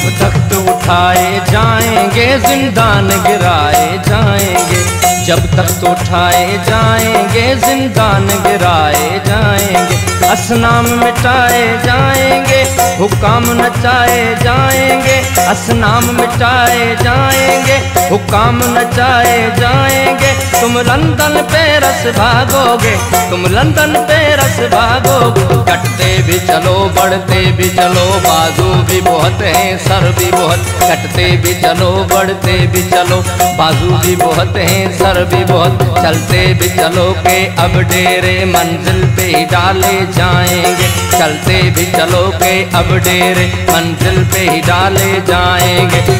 जब तख्त उठाए जाएँगे जिंदान गिराए जाएँगे। जब तख्त उठाए जाएँगे जिंदान गिराए जाएँगे। असनाम मिटाए जाएँगे, हुकाम नचाए जाएँगे। असनाम मिटाए जाएँगे, हुकाम नचाए जाएँगे। तुम लंदन पेरस भागोगे, तुम लंदन पेरस भागोगे। कटते भी चलो, बढ़ते भी चलो, बाजू भी बहुत है, सर भी बहुत, कटते भी चलो, बढ़ते भी चलो, बाजू भी बहुत है, सर भी बहुत, चलते भी चलो के अब डेरे मंजिल पे ही डाले जाएँगे, चलते भी चलो के अब डेरे मंजिल पे ही डाले जाएँगे।